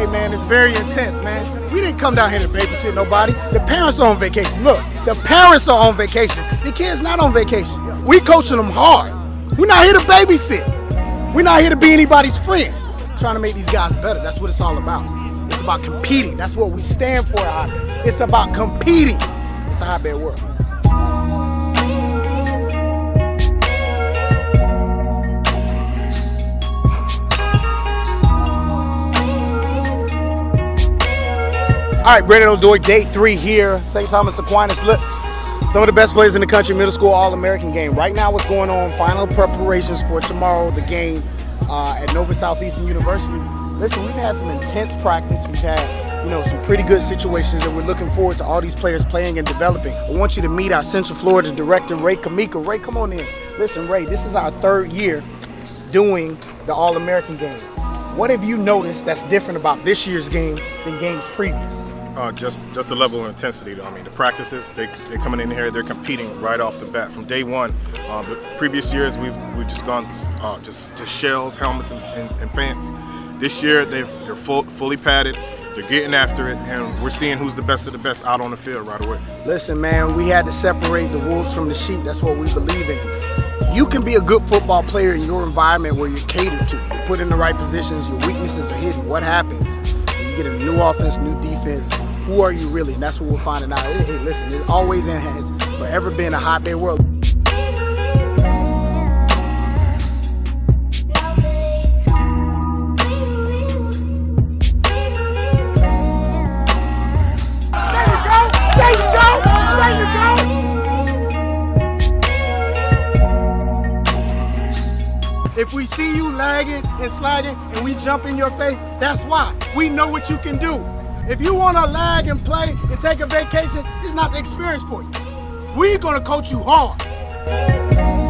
Hey man, it's very intense, man. We didn't come down here to babysit nobody. The parents are on vacation. Look, the parents are on vacation. The kids not on vacation. We coaching them hard. We're not here to babysit. We're not here to be anybody's friend. Trying to make these guys better. That's what it's all about. It's about competing. That's what we stand for. It's about competing. It's a Hotbed world. All right, Brandon Odoi, day three here, St. Thomas Aquinas. Look, some of the best players in the country, middle school All-American game. Right now, what's going on? Final preparations for tomorrow, the game uh, at Nova Southeastern University. Listen, we've had some intense practice. We've had, you know, some pretty good situations, and we're looking forward to all these players playing and developing. I want you to meet our Central Florida director, Ray Kamika. Ray, come on in. Listen, Ray, this is our third year doing the All-American game. What have you noticed that's different about this year's game than games previous? Uh, just just the level of intensity. I mean, the practices they they're coming in here, they're competing right off the bat from day one. Uh, but previous years we've we've just gone uh, just just shells, helmets, and, and, and pants. This year they've they're full, fully padded. They're getting after it, and we're seeing who's the best of the best out on the field right away. Listen, man, we had to separate the wolves from the sheep. That's what we believe in. You can be a good football player in your environment where you're catered to. You're put in the right positions, your weaknesses are hidden. What happens? You get a new offense, new defense. Who are you really? And that's what we're finding out. Hey, listen, it always has forever been a hotbed world. If we see you lagging and sliding and we jump in your face, that's why. We know what you can do. If you want to lag and play and take a vacation, it's not the experience for you. We're going to coach you hard.